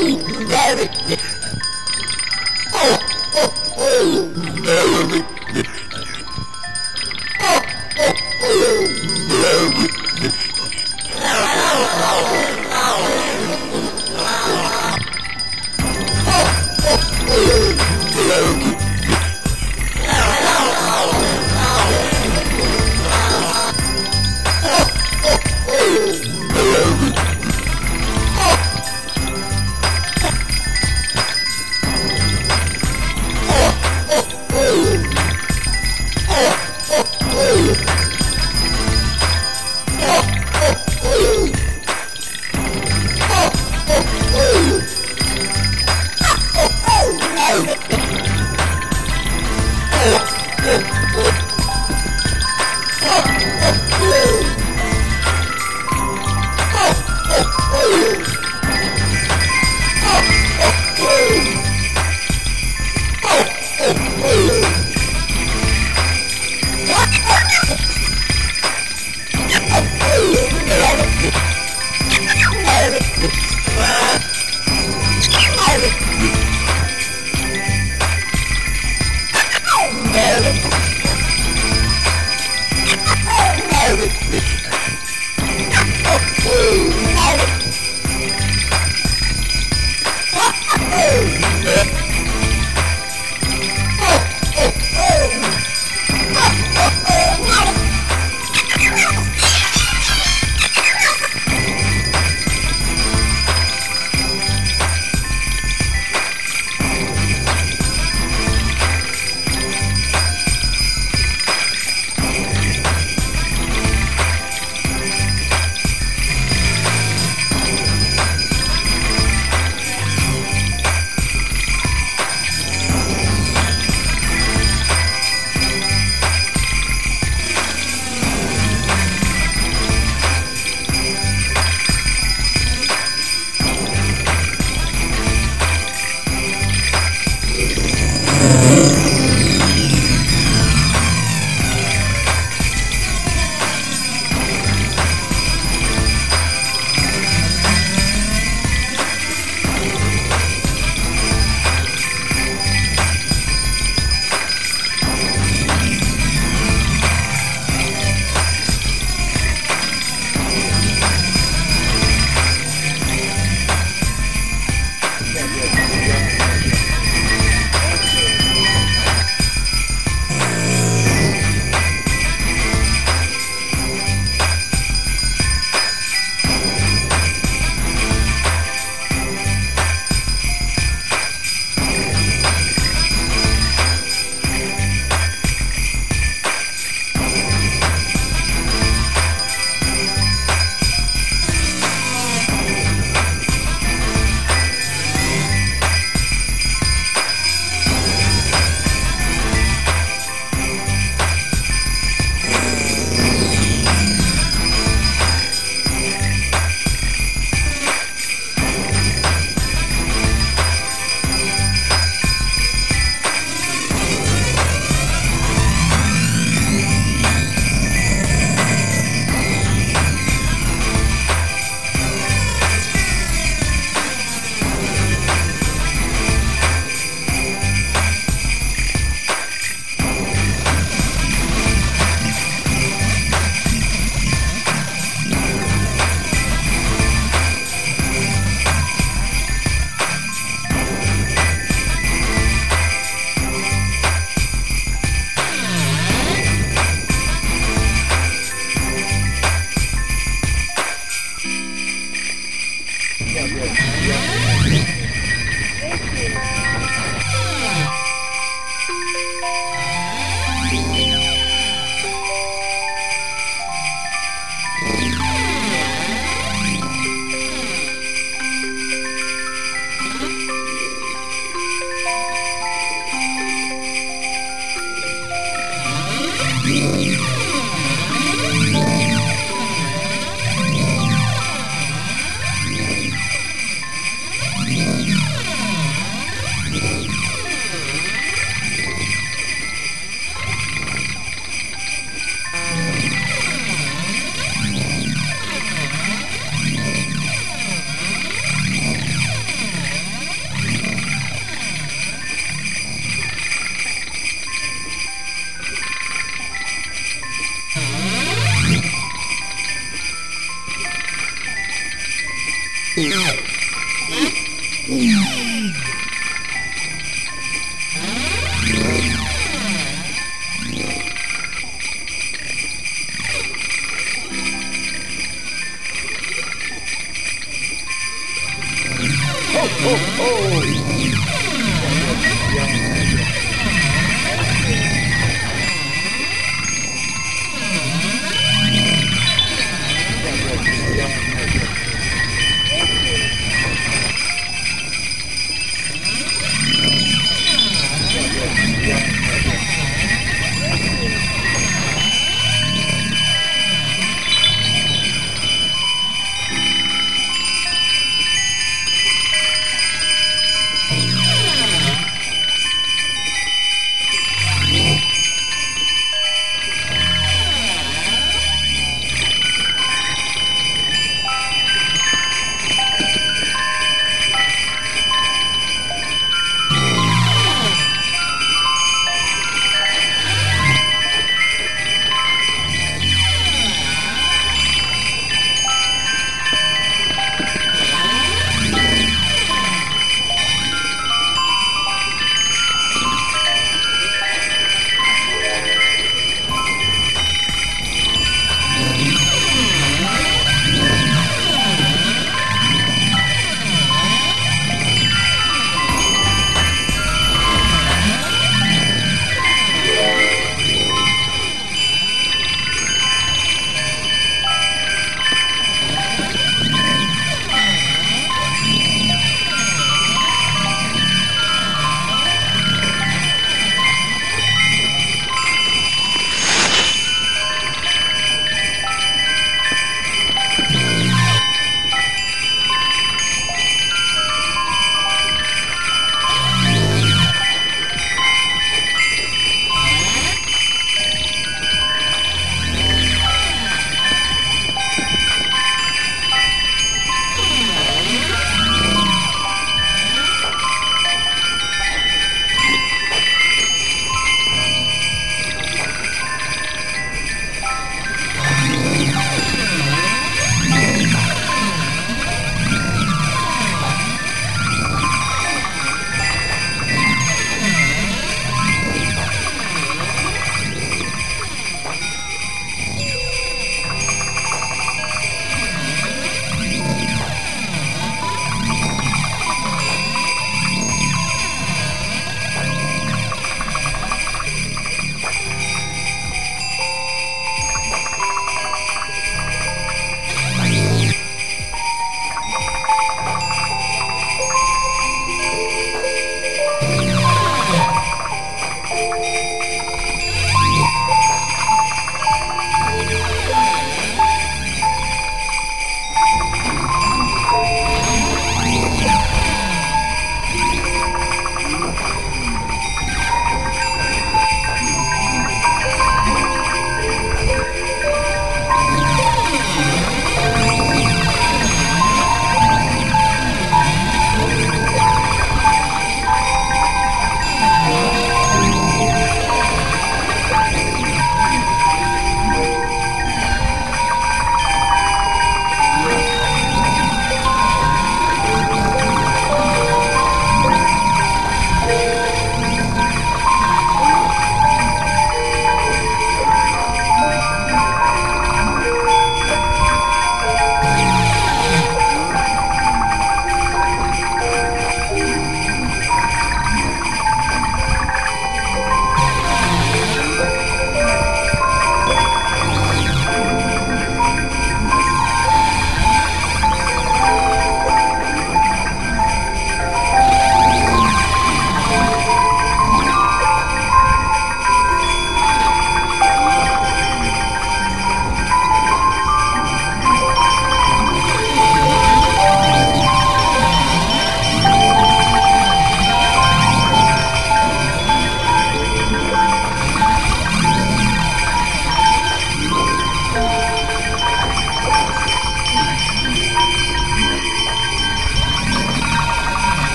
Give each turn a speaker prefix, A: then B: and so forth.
A: Very good.